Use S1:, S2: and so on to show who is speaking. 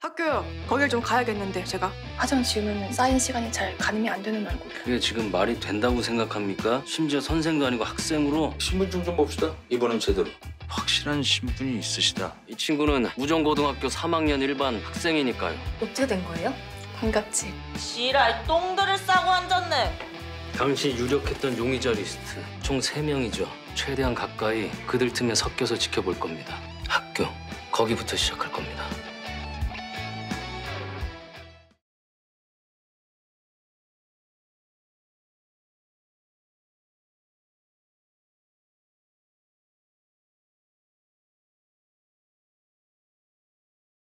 S1: 학교요. 거길 좀 가야겠는데 제가 화장 지우면 쌓인 시간이 잘 가늠이 안 되는 얼굴.
S2: 그게 지금 말이 된다고 생각합니까? 심지어 선생도 아니고 학생으로
S3: 신분증 좀 봅시다. 이번엔 제대로.
S4: 확실한 신분이 있으시다.
S2: 이 친구는 우정고등학교 3학년 일반 학생이니까요.
S1: 어떻게 된 거예요? 반갑지.
S5: 지랄 똥들을 싸고 앉았네.
S2: 당시 유력했던 용의자 리스트 총 3명이죠. 최대한 가까이 그들 틈에 섞여서 지켜볼 겁니다. 학교 거기부터 시작할 겁니다.